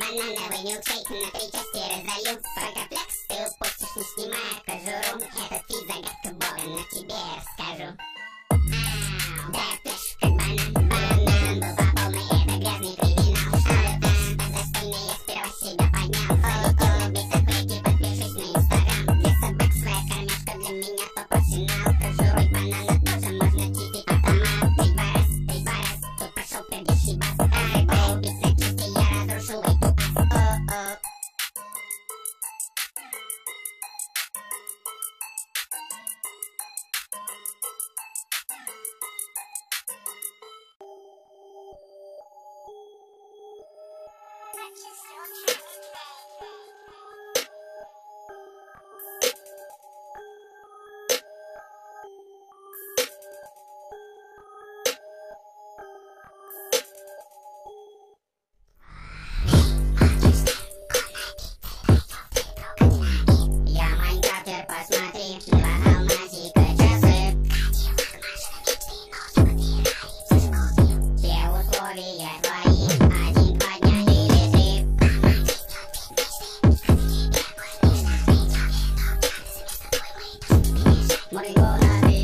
banановый милкшейк на три части разолью Пока Bears, cabrón. Ah, Such a slow 森を張り